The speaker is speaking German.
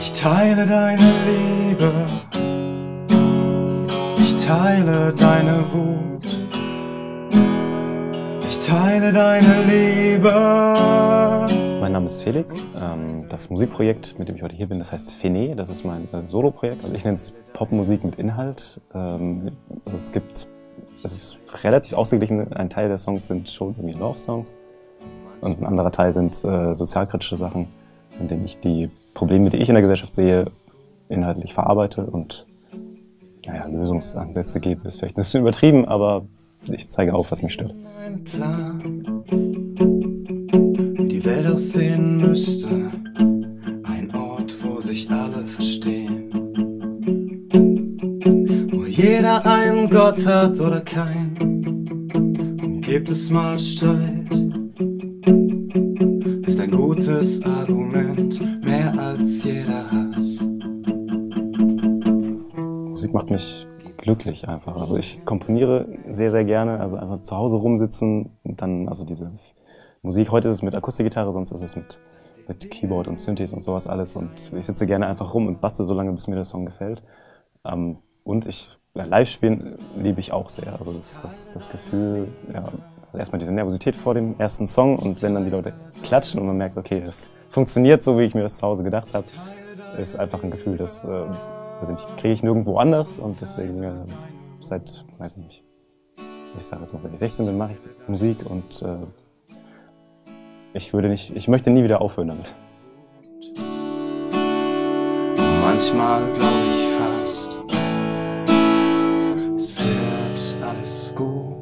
Ich teile deine Liebe, ich teile deine Wut, ich teile deine Liebe. Mein Name ist Felix. Ähm, das Musikprojekt, mit dem ich heute hier bin, das heißt Fene. Das ist mein äh, Soloprojekt. Also ich nenne es Popmusik mit Inhalt. Also es gibt, es ist relativ ausgeglichen. Ein Teil der Songs sind Show Me Love Songs und ein anderer Teil sind äh, sozialkritische Sachen, in denen ich die Probleme, die ich in der Gesellschaft sehe, inhaltlich verarbeite und naja, Lösungsansätze gebe. Ist vielleicht ein bisschen übertrieben, aber ich zeige auf, was mich stört. Ein Plan, wie die Welt aussehen müsste. Ein Ort, wo sich alle verstehen. Wo jeder einen Gott hat oder keinen. Und gibt es mal Streit? Gutes Argument mehr als jeder Hass. Musik macht mich glücklich einfach. Also ich komponiere sehr, sehr gerne. Also einfach zu Hause rumsitzen und dann, also diese Musik, heute ist es mit Akustikgitarre, sonst ist es mit, mit Keyboard und Synthes und sowas alles. Und ich sitze gerne einfach rum und bastel so lange, bis mir der Song gefällt. Ähm, und ich, ja, live spielen liebe ich auch sehr. Also das, das, das Gefühl, ja, also erstmal diese Nervosität vor dem ersten Song und wenn dann die Leute klatschen und man merkt, okay, das funktioniert so, wie ich mir das zu Hause gedacht habe, ist einfach ein Gefühl, das äh, also kriege ich nirgendwo anders und deswegen äh, seit, weiß nicht, ich sage jetzt mal, seit ich 16 bin, mache ich Musik und äh, ich würde nicht, ich möchte nie wieder aufhören damit. Manchmal glaube ich fast, es wird alles gut.